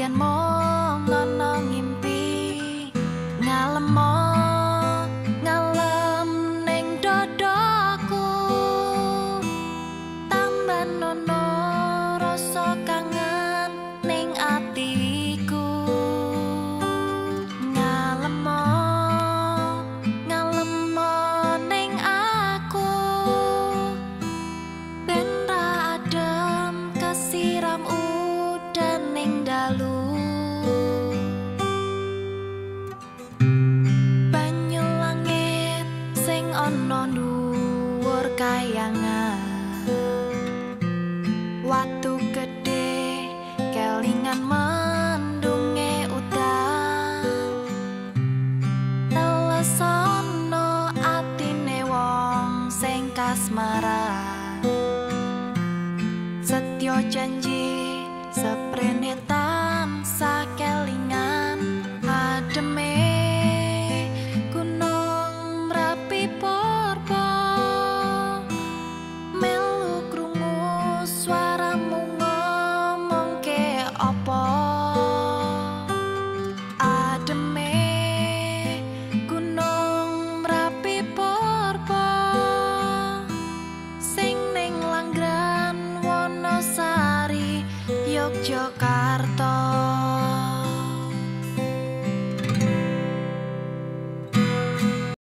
点梦。kelingan mendunge utang telesono atine wong sing kasmaran. Setyo janji apa ademe gunung merapi porpo sing ning langgran wonosari yogyakarta?